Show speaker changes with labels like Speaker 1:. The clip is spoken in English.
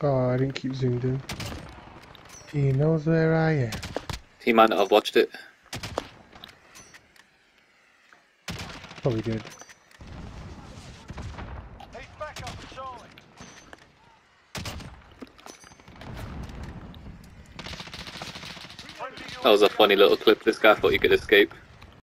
Speaker 1: Oh, I didn't keep zoomed in. He knows where I am.
Speaker 2: He might not have watched it.
Speaker 1: Probably did.
Speaker 2: That was a funny little clip. This guy thought he could escape.